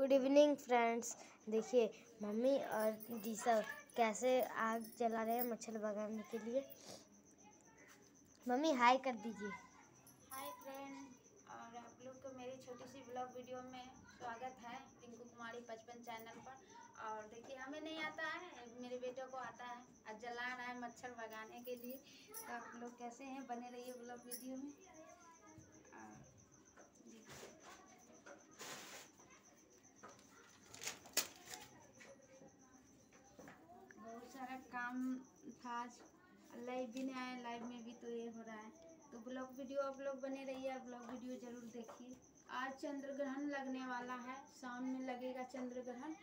Good evening friends देखिए, mummy और जी डीसा कैसे आग जला रहे हैं मच्छर भगाने के लिए? मम्मी हाय कर दीजिए। हाय फ्रेंड और आप लोग को मेरी छोटी सी ब्लॉग वीडियो में स्वागत है, रिंकू कुमारी पचपन चैनल पर। और देखिए, हमें नहीं आता है, मेरे बेटे को आता है, आज जला रहा है मच्छर भगाने के लिए। तो आप लोग कैसे हैं, बने रहिए ब्लॉग वीडियो में? और काम था लाइव भी नहीं आया, लाइव में भी तो ये हो रहा है। तो ब्लॉग वीडियो आप लोग बने रहिए और ब्लॉग वीडियो ज़रूर देखिए। आज चंद्र ग्रहण लगने वाला है शाम में लगेगा चंद्र ग्रहण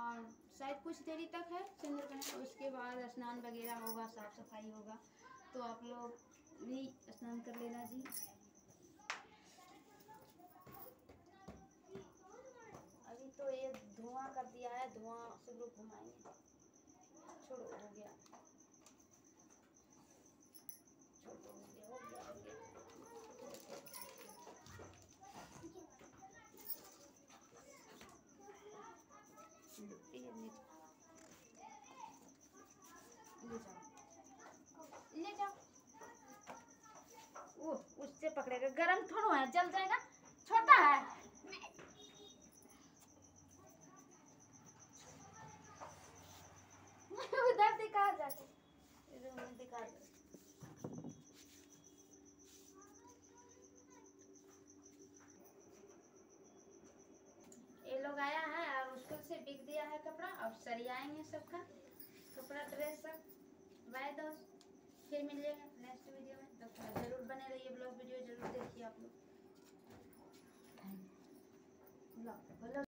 और शायद कुछ देरी तक है चंद्र ग्रहण उसके बाद स्नान वगैरह होगा साफ़ सफ़ाई होगा। तो आप लोग भी स्नान कर लेना जी। अभी तो ये धुआँ कर दिया है, धुआँ से लोग घुमाएँगे छोड़ो हो गया छोड़ो हो गया हो गया हो गया लो, जाओ ले जाओ उससे पकड़ेगा गरम थोड़ा है जल जाएगा। छोटा है। उधर दिखा जाके दिखा दो ये लोग आया है और उसको से बिक दिया है कपड़ा और सरियाएँगे सबका। कपड़ा ड्रेस सब। बाय दोस्त फिर मिलेगा नेक्स्ट वीडियो में। तो ज़रूर बने रहिए ब्लॉग वीडियो ज़रूर देखिए आप लोग। लो, बोलो